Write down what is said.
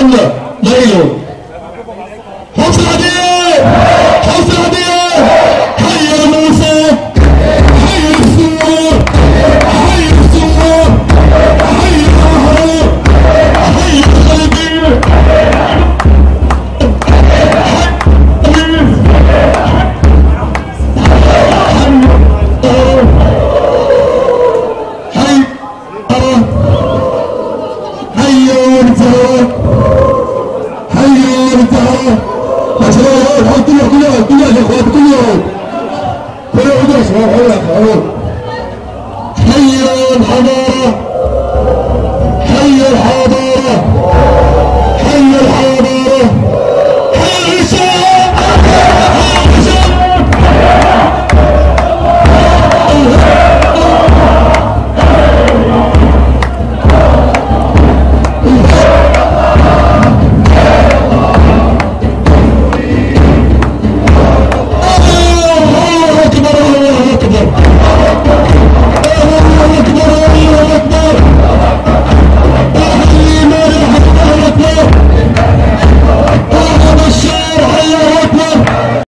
Kọ́ńdà lẹ́yìn o. Ó fẹ́ dé. الحوض كلها